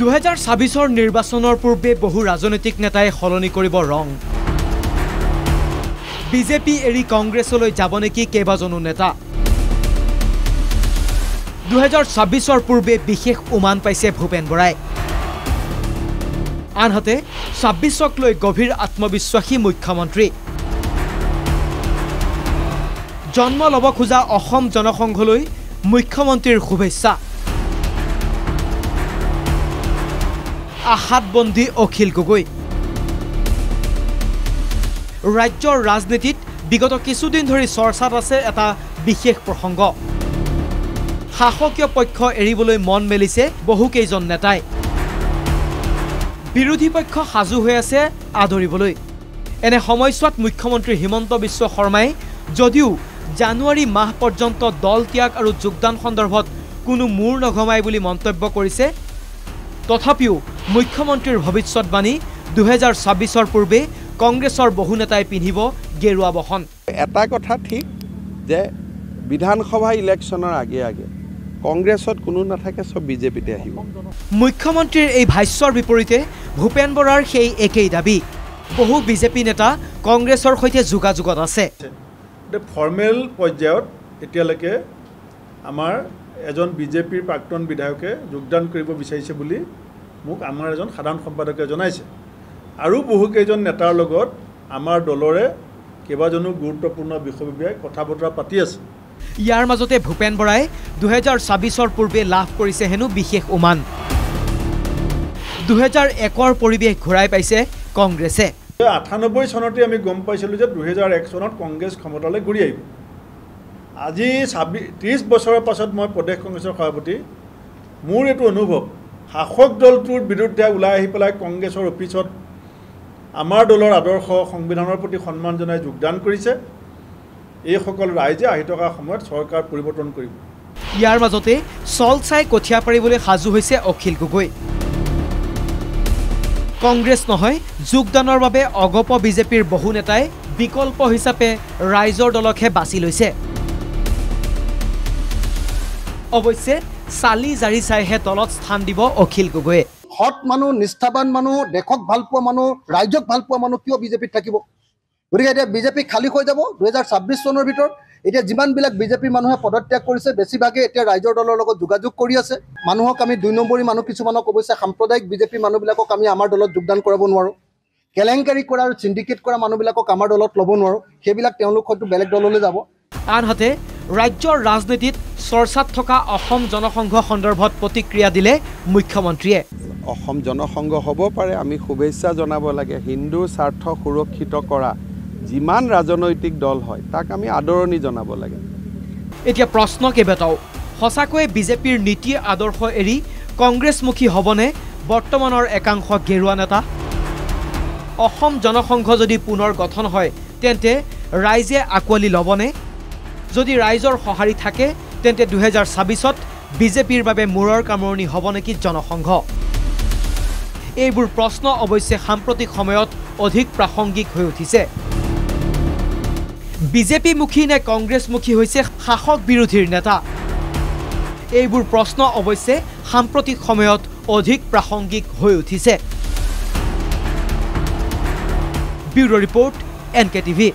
দুহেজাৰ ছাব্বিছৰ নিৰ্বাচনৰ পূৰ্বে বহু ৰাজনৈতিক নেতাই সলনি কৰিব ৰং। বিজেপি এৰি কংগ্ৰেছলৈ যাব নেকি কেইবাজনো নেতা? দুহেজাৰ ছাব্বিছৰ পূৰ্বে বিশেষ উমান পাইছে ভূপেন বৰাই। আনহাতে ছাব্বিছক লৈ গভীৰ আত্মবিশ্বাসী মুখ্যমন্ত্ৰী। জন্ম ল'ব খোজা অসম জনসংঘলৈ মুখ্যমন্ত্ৰীৰ শুভেচ্ছা। আশাত বন্দী অখিল গগৈ। ৰাজ্যৰ ৰাজনীতিত বিগত কিছুদিন ধৰি চৰ্চাত আছে এটা বিশেষ প্ৰসংগ। শাসকীয় পক্ষ এৰিবলৈ মন মেলিছে বহুকেইজন নেতাই। বিৰোধী পক্ষ সাজু হৈ আছে আদৰিবলৈ। এনে সময়ছোৱাত মুখ্যমন্ত্ৰী হিমন্ত বিশ্ব শৰ্মাই যদিও জানুৱাৰী মাহ পৰ্যন্ত দল ত্যাগ আৰু যোগদান সন্দৰ্ভত কোনো মূৰ নঘমাই বুলি মন্তব্য কৰিছে তথাপিও মুখ্যমন্ত্ৰীৰ ভৱিষ্যতবাণী দুহেজাৰ ছাব্বিছৰ পূৰ্বে কংগ্ৰেছৰ বহু নেতাই পিন্ধিব গেৰুৱা বহন। এটা কথা ঠিক যে বিধানসভা ইলেকশ্যনৰ আগে আগে কংগ্ৰেছত কোনো নাথাকে চব বিজেপিতে আহিব। মুখ্যমন্ত্ৰীৰ এই ভাষ্যৰ বিপৰীতে ভূপেন বৰাৰ সেই একেই দাবী। বহু বিজেপি নেতা কংগ্ৰেছৰ সৈতে যোগাযোগত আছে। ফৰ্মেল পৰ্যায়ত এতিয়ালৈকে আমাৰ এজন বিজেপিৰ প্ৰাক্তন বিধায়কে যোগদান কৰিব বিচাৰিছে বুলি মোক আমাৰ এজন সাধাৰণ সম্পাদকে জনাইছে। আৰু বহুকেইজন নেতাৰ লগত আমাৰ দলৰে কেইবাজনো গুৰুত্বপূৰ্ণ বিষয়ববীয়াই কথা বতৰা পাতি আছে। ইয়াৰ মাজতে ভূপেন বৰাই দুহেজাৰ ছাব্বিছৰ পূৰ্বে লাভ কৰিছে হেনো বিশেষ উমান। দুহেজাৰ একৰ পৰিৱেশ ঘূৰাই পাইছে কংগ্ৰেছে। আঠানব্বৈ চনতে আমি গম পাইছিলোঁ যে দুহেজাৰ এক চনত কংগ্ৰেছ ক্ষমতালৈ ঘূৰি আহিব। আজি ছাব্বিছ ত্ৰিছ বছৰৰ পাছত মই প্ৰদেশ কংগ্ৰেছৰ সভাপতি। মোৰ এইটো অনুভৱ শাসক দলটোৰ বিৰুদ্ধে ওলাই আহি পেলাই কংগ্ৰেছৰ অফিচত আমাৰ দলৰ আদৰ্শ সংবিধানৰ প্ৰতি সন্মান জনাই যোগদান কৰিছে। এইসকল ৰাইজে আহি থকা সময়ত চৰকাৰ পৰিৱৰ্তন কৰিব। ইয়াৰ মাজতে চল চাই কঠীয়া পাৰিবলৈ সাজু হৈছে অখিল গগৈ। কংগ্ৰেছ নহয় যোগদানৰ বাবে অগপ বিজেপিৰ বহু নেতাই বিকল্প হিচাপে ৰাইজৰ দলকহে বাছি লৈছে। অৱশ্যে চালি জাৰি চাইহে দলত স্থান দিব অখিল গগৈয়ে। সৎ মানুহ নিষ্ঠাবান মানুহ দেশক ভাল পোৱা মানুহ ৰাইজক ভাল পোৱা মানুহ কিয় বিজেপিত থাকিব? গতিকে এতিয়া বিজেপি খালী হৈ যাব দুহেজাৰ ছাব্বিছ চনৰ ভিতৰত। এতিয়া যিমানবিলাক বিজেপিৰ মানুহে পদত্যাগ কৰিছে বেছিভাগে এতিয়া ৰাইজৰ দলৰ লগত যোগাযোগ কৰি আছে। মানুহক আমি দুই নম্বৰী মানুহ কিছুমানক অৱশ্যে সাম্প্ৰদায়িক বিজেপি মানুহবিলাকক আমি আমাৰ দলত যোগদান কৰাব নোৱাৰোঁ। কেলেংকাৰী কৰা আৰু চিণ্ডিকেট কৰা মানুহবিলাকক আমাৰ দলত ল'ব নোৱাৰোঁ। সেইবিলাক তেওঁলোক হয়তো বেলেগ দললৈ যাব। আনহাতে ৰাজ্যৰ ৰাজনীতিত চৰ্চাত থকা অসম জনসংঘ সন্দৰ্ভত প্ৰতিক্ৰিয়া দিলে মুখ্যমন্ত্ৰীয়ে। অসম জনসংঘ হ'ব পাৰে আমি শুভেচ্ছা জনাব লাগে। হিন্দুৰ স্বাৰ্থ সুৰক্ষিত কৰা যিমান ৰাজনৈতিক দল হয় তাক আমি আদৰণি জনাব লাগে। এতিয়া প্ৰশ্ন কেইবাটাও। সঁচাকৈয়ে বিজেপিৰ নীতি আদৰ্শ এৰি কংগ্ৰেছমুখী হ'বনে বৰ্তমানৰ একাংশ গেৰুৱা নেতা? অসম জনসংঘ যদি পুনৰ গঠন হয় তেন্তে ৰাইজে আঁকোৱালি ল'বনে? যদি ৰাইজৰ সঁহাৰি থাকে তেন্তে দুহেজাৰ ছাব্বিছত বিজেপিৰ বাবে মূৰৰ কামৰণি হ'ব নেকি জনসংঘ? এইবোৰ প্ৰশ্ন অৱশ্যে সাম্প্ৰতিক সময়ত অধিক প্ৰাসংগিক হৈ উঠিছে। বিজেপিমুখী নে কংগ্ৰেছমুখী হৈছে শাসক বিৰোধীৰ নেতা? এইবোৰ প্ৰশ্ন অৱশ্যে সাম্প্ৰতিক সময়ত অধিক প্ৰাসংগিক হৈ উঠিছে। Bureau' report N K TV.